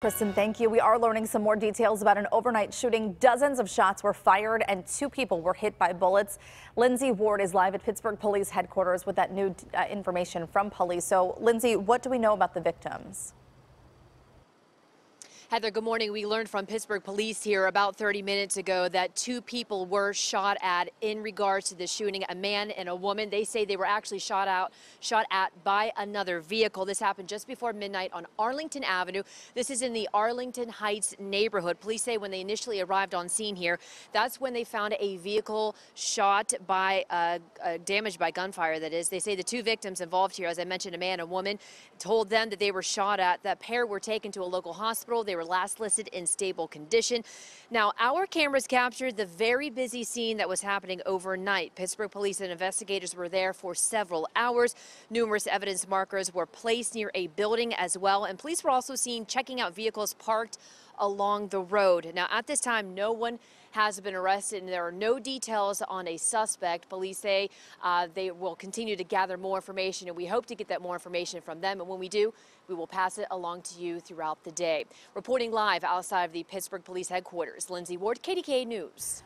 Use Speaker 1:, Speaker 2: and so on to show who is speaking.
Speaker 1: Kristen, thank you. We are learning some more details about an overnight shooting. Dozens of shots were fired and two people were hit by bullets. Lindsay Ward is live at Pittsburgh Police Headquarters with that new uh, information from police. So, Lindsay, what do we know about the victims?
Speaker 2: Heather, good morning. We learned from Pittsburgh police here about 30 minutes ago that two people were shot at in regards to the shooting, a man and a woman. They say they were actually shot out, shot at by another vehicle. This happened just before midnight on Arlington Avenue. This is in the Arlington Heights neighborhood. Police say when they initially arrived on scene here, that's when they found a vehicle shot by, uh, uh, damaged by gunfire, that is. They say the two victims involved here, as I mentioned, a man and a woman, told them that they were shot at. That pair were taken to a local hospital. They were last listed in stable condition. Now, our cameras captured the very busy scene that was happening overnight. Pittsburgh police and investigators were there for several hours. Numerous evidence markers were placed near a building as well, and police were also seen checking out vehicles parked along the road. Now, at this time, no one has been arrested, and there are no details on a suspect. Police say uh, they will continue to gather more information, and we hope to get that more information from them. And when we do, we will pass it along to you throughout the day. Reporting live outside of the Pittsburgh Police Headquarters, Lindsay Ward, KDKA News.